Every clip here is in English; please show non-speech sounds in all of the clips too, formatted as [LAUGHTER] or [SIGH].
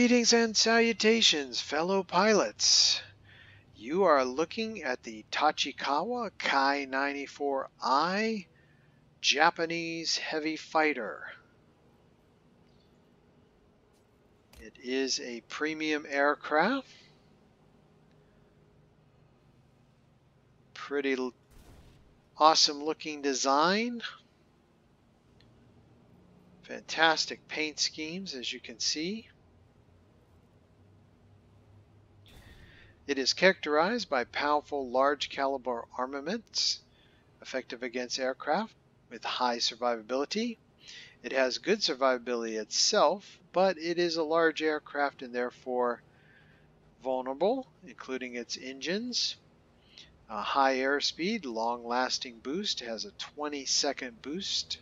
Greetings and salutations, fellow pilots. You are looking at the Tachikawa Kai 94i Japanese heavy fighter. It is a premium aircraft. Pretty awesome looking design. Fantastic paint schemes as you can see. It is characterized by powerful large caliber armaments, effective against aircraft with high survivability. It has good survivability itself, but it is a large aircraft and therefore vulnerable, including its engines. A high airspeed, long-lasting boost, has a 20-second boost.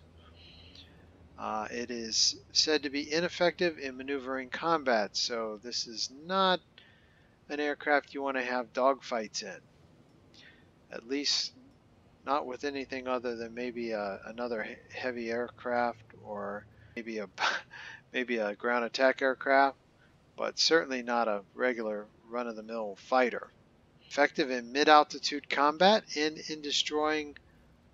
Uh, it is said to be ineffective in maneuvering combat, so this is not an aircraft you want to have dogfights in. At least not with anything other than maybe a, another heavy aircraft or maybe a [LAUGHS] maybe a ground attack aircraft, but certainly not a regular run-of-the-mill fighter. Effective in mid-altitude combat and in destroying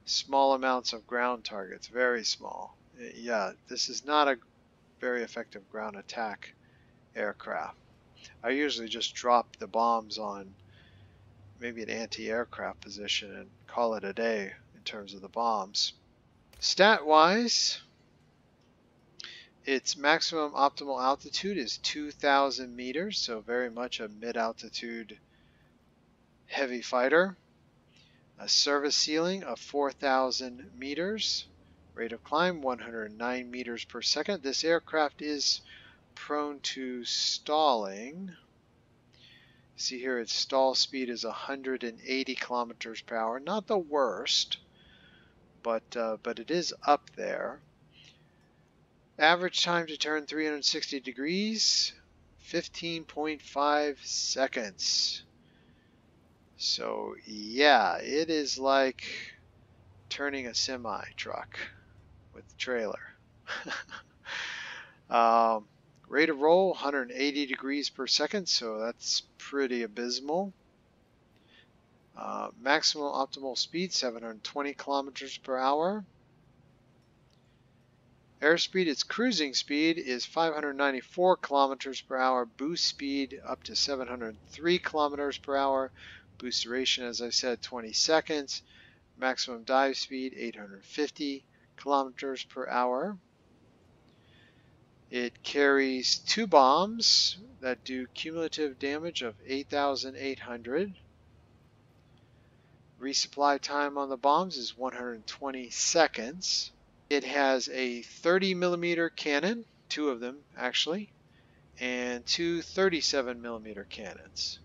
small amounts of ground targets, very small. Uh, yeah, this is not a very effective ground attack aircraft. I usually just drop the bombs on maybe an anti-aircraft position and call it a day in terms of the bombs. Stat-wise, its maximum optimal altitude is 2,000 meters, so very much a mid-altitude heavy fighter. A service ceiling of 4,000 meters. Rate of climb 109 meters per second. This aircraft is prone to stalling. See here its stall speed is 180 kilometers per hour. Not the worst, but, uh, but it is up there. Average time to turn 360 degrees, 15.5 seconds. So yeah, it is like turning a semi truck with the trailer. [LAUGHS] um, Rate of roll, 180 degrees per second, so that's pretty abysmal. Uh, maximum optimal speed, 720 kilometers per hour. Airspeed, its cruising speed is 594 kilometers per hour. Boost speed up to 703 kilometers per hour. Boost duration, as I said, 20 seconds. Maximum dive speed, 850 kilometers per hour. It carries two bombs that do cumulative damage of 8,800. Resupply time on the bombs is 120 seconds. It has a 30 millimeter cannon, two of them actually, and two 37 millimeter cannons.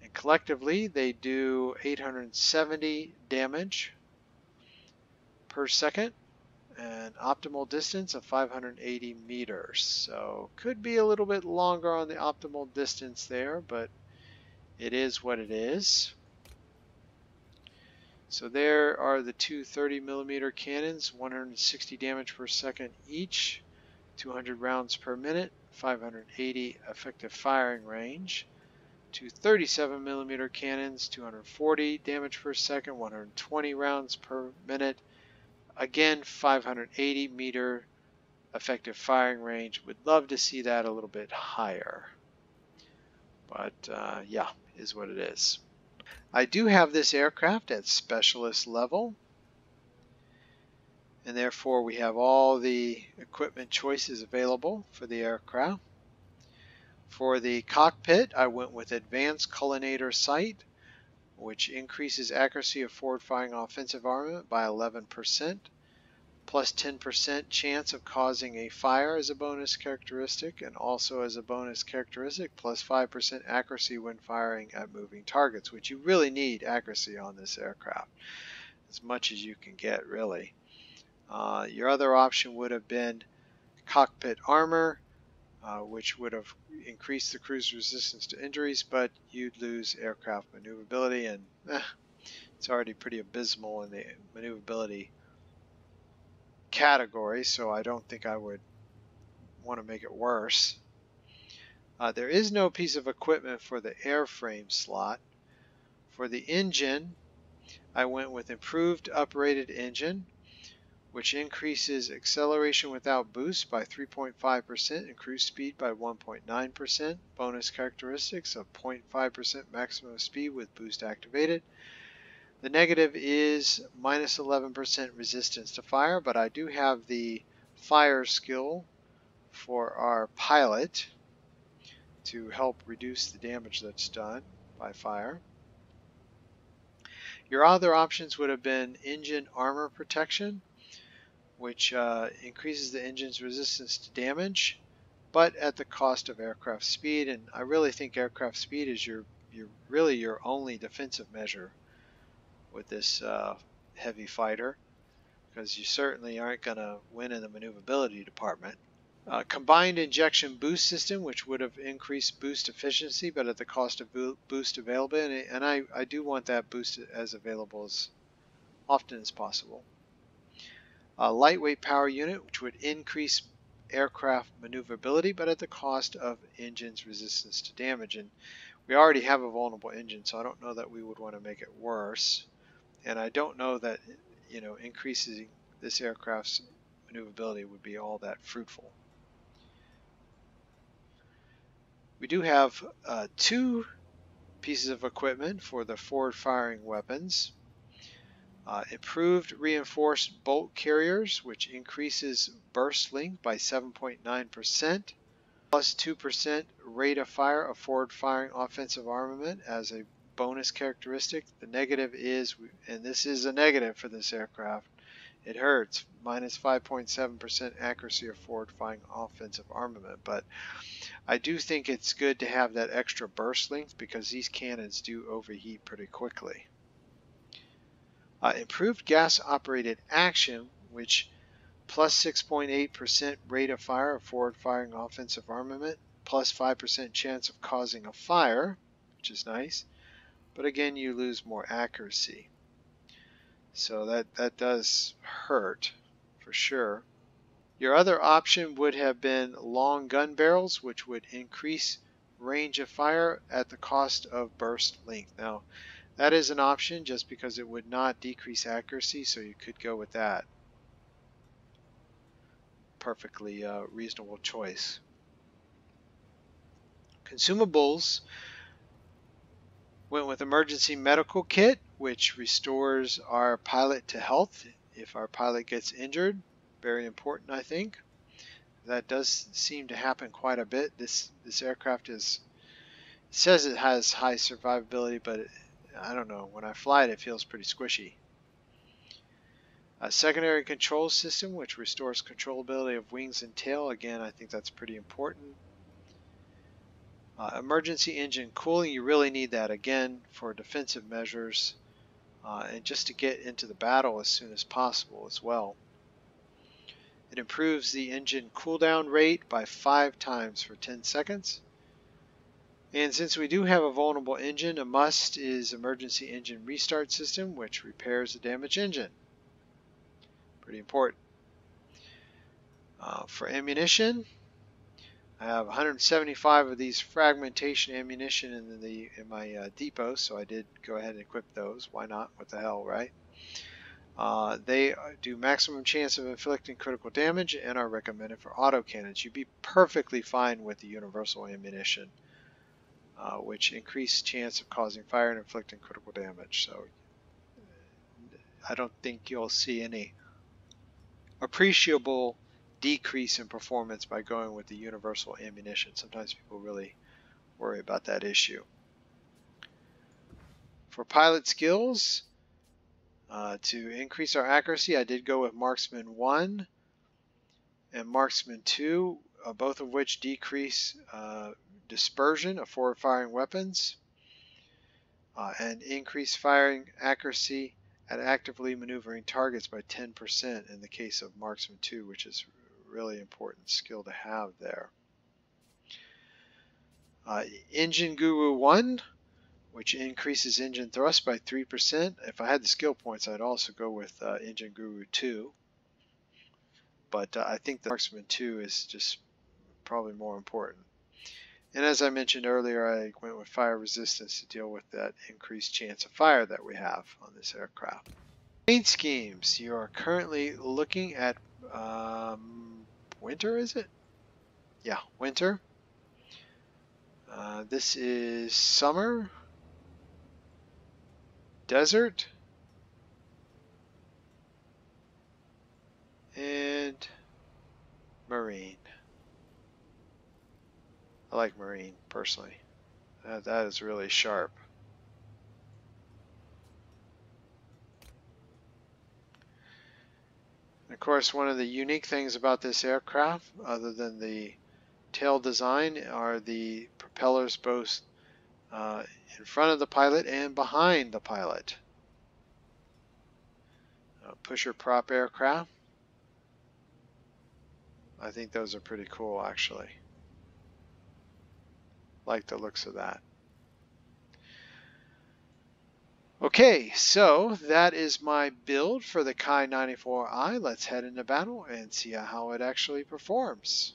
And collectively they do 870 damage per second an optimal distance of 580 meters. So could be a little bit longer on the optimal distance there, but it is what it is. So there are the two 30 millimeter cannons, 160 damage per second each, 200 rounds per minute, 580 effective firing range. Two 37 millimeter cannons, 240 damage per second, 120 rounds per minute, Again, 580 meter effective firing range. Would love to see that a little bit higher. But uh, yeah, is what it is. I do have this aircraft at specialist level. And therefore we have all the equipment choices available for the aircraft. For the cockpit, I went with Advanced Collimator Sight which increases accuracy of forward-firing offensive armament by 11%, plus 10% chance of causing a fire as a bonus characteristic, and also as a bonus characteristic, plus 5% accuracy when firing at moving targets, which you really need accuracy on this aircraft, as much as you can get, really. Uh, your other option would have been cockpit armor, uh, which would have increased the crew's resistance to injuries, but you'd lose aircraft maneuverability, and eh, it's already pretty abysmal in the maneuverability category, so I don't think I would want to make it worse. Uh, there is no piece of equipment for the airframe slot. For the engine, I went with improved uprated engine, which increases acceleration without boost by 3.5% and cruise speed by 1.9%. Bonus characteristics of 0.5% maximum speed with boost activated. The negative is minus 11% resistance to fire, but I do have the fire skill for our pilot to help reduce the damage that's done by fire. Your other options would have been engine armor protection, which uh, increases the engine's resistance to damage, but at the cost of aircraft speed. And I really think aircraft speed is your, your really your only defensive measure with this uh, heavy fighter, because you certainly aren't going to win in the maneuverability department. Uh, combined injection boost system, which would have increased boost efficiency, but at the cost of boost availability. And I, I do want that boost as available as often as possible. A lightweight power unit, which would increase aircraft maneuverability, but at the cost of engine's resistance to damage. And we already have a vulnerable engine, so I don't know that we would want to make it worse. And I don't know that, you know, increasing this aircraft's maneuverability would be all that fruitful. We do have uh, two pieces of equipment for the forward firing weapons. Uh, improved reinforced bolt carriers, which increases burst length by 7.9%, plus 2% rate of fire of forward firing offensive armament as a bonus characteristic. The negative is, and this is a negative for this aircraft, it hurts, minus 5.7% accuracy of forward firing offensive armament. But I do think it's good to have that extra burst length because these cannons do overheat pretty quickly. Uh, improved gas operated action, which plus 6.8% rate of fire of forward firing offensive armament, plus 5% chance of causing a fire, which is nice. But again, you lose more accuracy. So that, that does hurt for sure. Your other option would have been long gun barrels, which would increase range of fire at the cost of burst length. Now, that is an option just because it would not decrease accuracy, so you could go with that. Perfectly uh, reasonable choice. Consumables went with emergency medical kit, which restores our pilot to health if our pilot gets injured. Very important, I think. That does seem to happen quite a bit. This this aircraft is says it has high survivability, but I don't know. When I fly it, it feels pretty squishy. A secondary control system, which restores controllability of wings and tail. Again, I think that's pretty important. Uh, emergency engine cooling, you really need that again for defensive measures uh, and just to get into the battle as soon as possible as well. It improves the engine cooldown rate by 5 times for 10 seconds. And since we do have a vulnerable engine, a must is emergency engine restart system, which repairs the damaged engine. Pretty important. Uh, for ammunition, I have 175 of these fragmentation ammunition in the in my uh, depot, so I did go ahead and equip those. Why not? What the hell, right? Uh, they do maximum chance of inflicting critical damage and are recommended for autocannons. You'd be perfectly fine with the universal ammunition, uh, which increase chance of causing fire and inflicting critical damage. So I don't think you'll see any appreciable decrease in performance by going with the universal ammunition. Sometimes people really worry about that issue. For pilot skills, uh, to increase our accuracy, I did go with Marksman 1 and Marksman 2, uh, both of which decrease uh, dispersion of forward firing weapons uh, and increase firing accuracy at actively maneuvering targets by 10% in the case of Marksman 2, which is really important skill to have there. Uh, Engine Guru 1 which increases engine thrust by 3%. If I had the skill points, I'd also go with uh, Engine Guru 2. But uh, I think the Marksman 2 is just probably more important. And as I mentioned earlier, I went with fire resistance to deal with that increased chance of fire that we have on this aircraft. Paint schemes. You are currently looking at um, winter, is it? Yeah, winter. Uh, this is summer, desert, and marine. I like marine personally. That, that is really sharp. of course, one of the unique things about this aircraft, other than the tail design, are the propellers both uh, in front of the pilot and behind the pilot. Uh, pusher prop aircraft. I think those are pretty cool actually. Like the looks of that. Okay, so that is my build for the Kai 94i. Let's head into battle and see how it actually performs.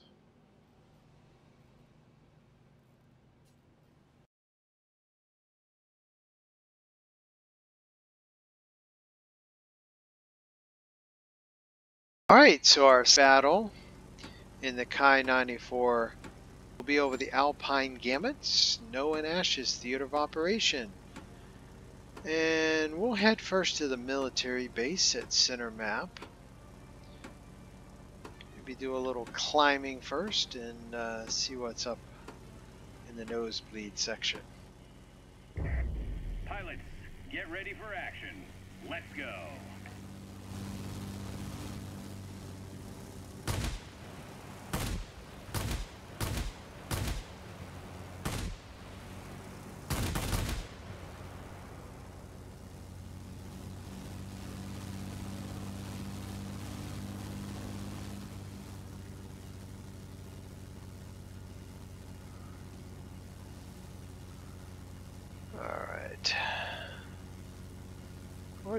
Alright, so our battle in the Kai 94 will be over the Alpine Gamut, Snow and Ashes Theater of Operation. And we'll head first to the military base at center map. Maybe do a little climbing first and uh, see what's up in the nosebleed section. Pilots, get ready for action. Let's go.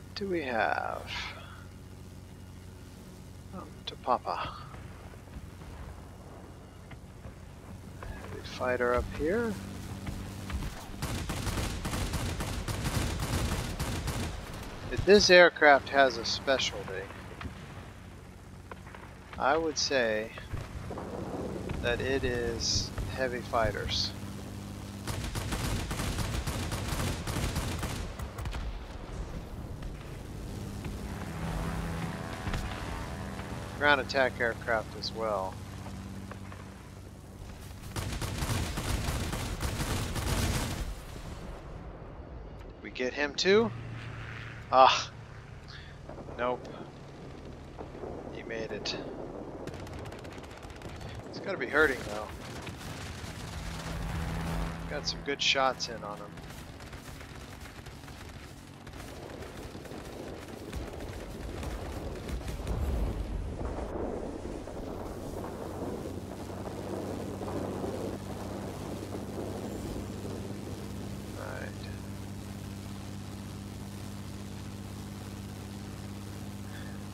What do we have? Oh, to Papa. Heavy fighter up here. this aircraft has a specialty, I would say that it is heavy fighters. Ground attack aircraft as well. Did we get him too? Ah, nope. He made it. He's gotta be hurting though. Got some good shots in on him.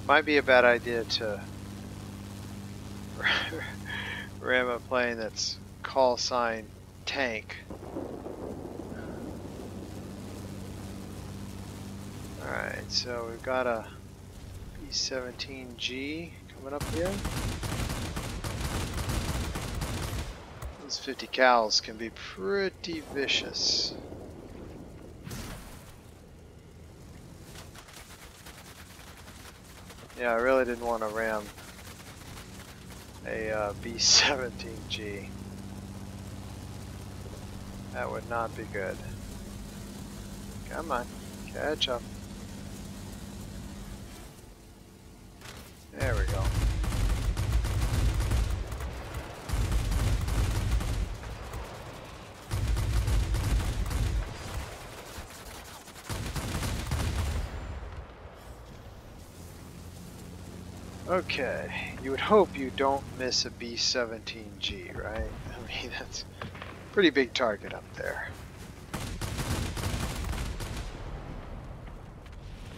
Might be a bad idea to [LAUGHS] ram a plane that's call sign tank. Alright, so we've got a B-17G coming up here. Those 50 cals can be pretty vicious. Yeah, I really didn't want to ram a uh, B-17G. That would not be good. Come on, catch up. There we go. Okay, you would hope you don't miss a B-17G, right? [LAUGHS] I mean, that's a pretty big target up there.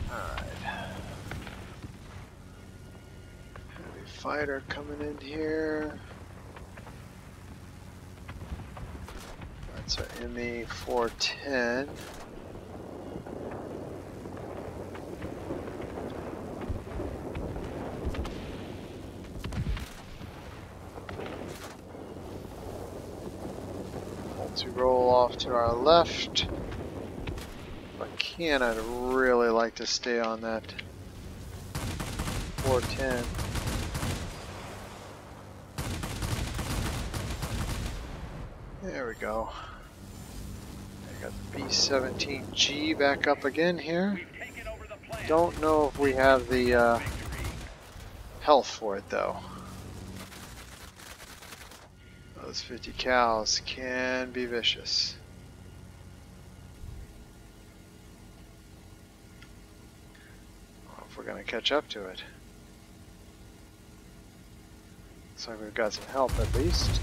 Alright. Heavy fighter coming in here. So ME 410. To roll off to our left. If I can, I'd really like to stay on that 410. There we go. I got the B-17G back up again here. Don't know if we have the uh, health for it though. Those 50 cals can be vicious. We're gonna catch up to it. Like we've got some help at least.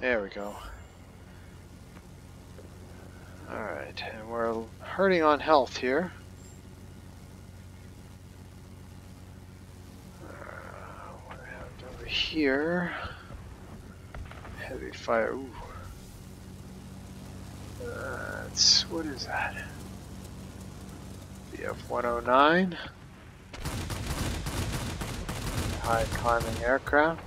There we go. Alright, and we're hurting on health here. Uh, what do we have over here? Heavy fire. Ooh. It's, what is that? BF 109. High climbing aircraft.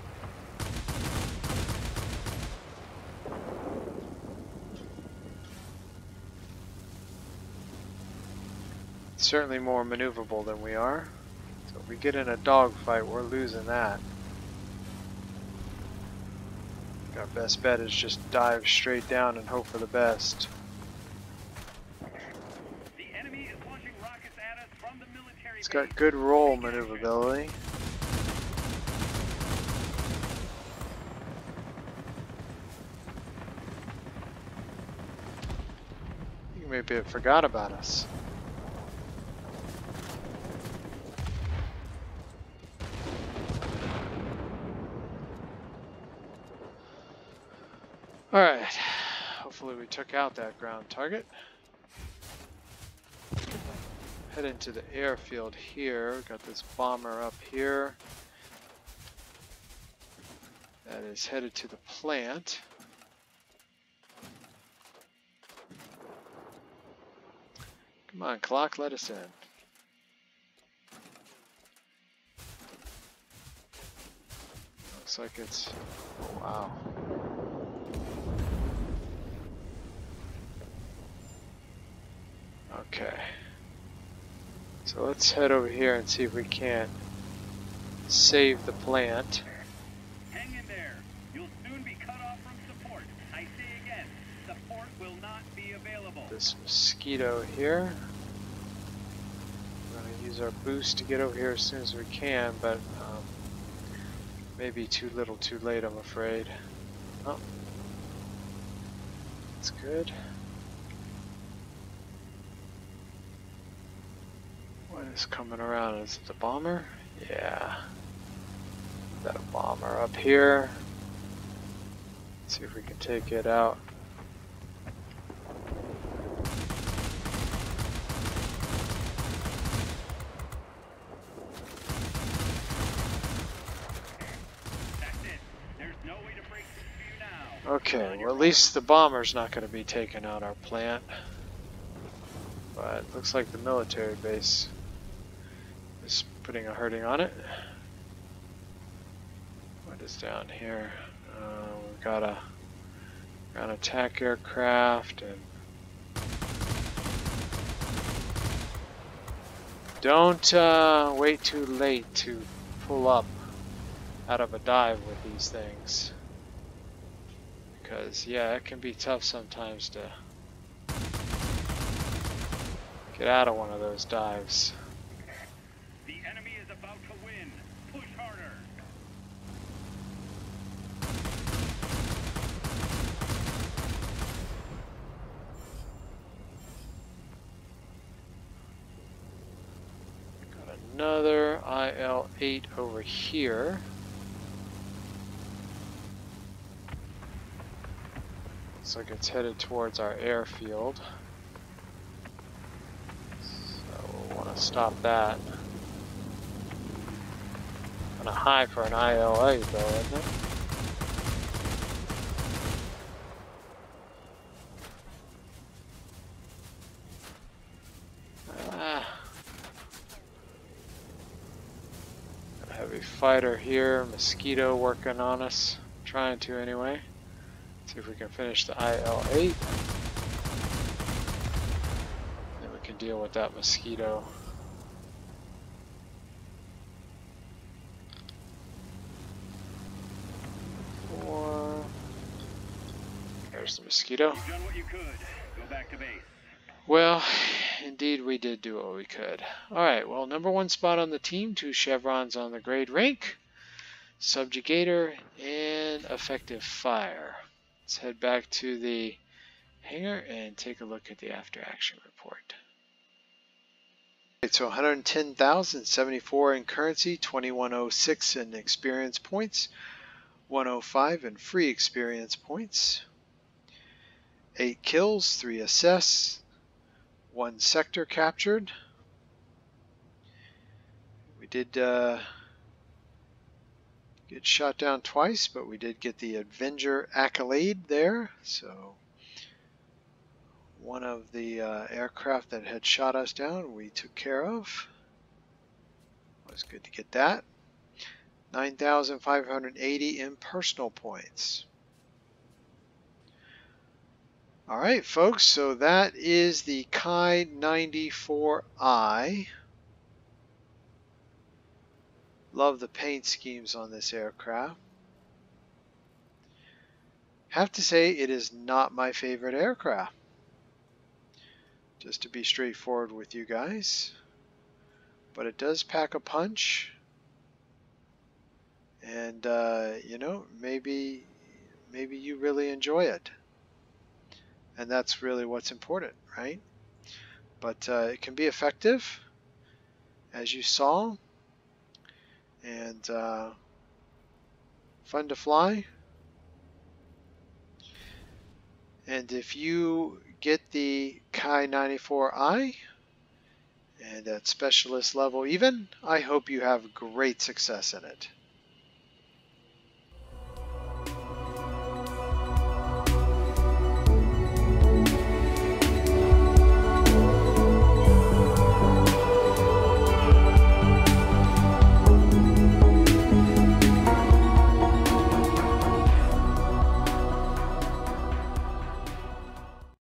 certainly more maneuverable than we are. So if we get in a dogfight, we're losing that. Our best bet is just dive straight down and hope for the best. The enemy is launching rockets at us from the military It's got good roll maneuverability. You maybe it forgot about us. Alright, hopefully we took out that ground target. Head into the airfield here, got this bomber up here. That is headed to the plant. Come on, clock, let us in. Looks like it's, oh wow. Okay. So let's head over here and see if we can save the plant. Hang in there. You'll soon be cut off from support. I say again, support will not be available. This mosquito here. We're gonna use our boost to get over here as soon as we can, but um, maybe too little too late, I'm afraid. Oh. That's good. What is coming around? Is it the bomber? Yeah. Got a bomber up here. Let's see if we can take it out. Okay, well at least the bomber's not going to be taking out our plant. But looks like the military base putting a hurting on it. What is down here? Uh, we've got a ground attack aircraft and don't uh, wait too late to pull up out of a dive with these things because yeah it can be tough sometimes to get out of one of those dives L8 over here. Looks like it's headed towards our airfield. So we'll want to stop that. Kind of high for an IL-8 though, isn't it? Fighter here, mosquito working on us. Trying to anyway. See if we can finish the IL-8. Then we can deal with that mosquito. Four. There's the mosquito. You've done what you could. Go back to base. Well, indeed we did do what we could. Alright, well, number one spot on the team, two chevrons on the grade rank, subjugator, and effective fire. Let's head back to the hangar and take a look at the after action report. Right, so 110,074 in currency, 2106 in experience points, 105 in free experience points, 8 kills, 3 assess, 1 sector captured. We did uh, get shot down twice, but we did get the Avenger accolade there, so one of the uh, aircraft that had shot us down we took care of. It was good to get that. 9,580 in personal points. Alright folks, so that is the Kai 94i. Love the paint schemes on this aircraft. Have to say it is not my favorite aircraft just to be straightforward with you guys. But it does pack a punch. And, uh, you know, maybe, maybe you really enjoy it. And that's really what's important, right? But uh, it can be effective, as you saw. And uh, fun to fly. And if you get the Kai 94i and at specialist level even, I hope you have great success in it.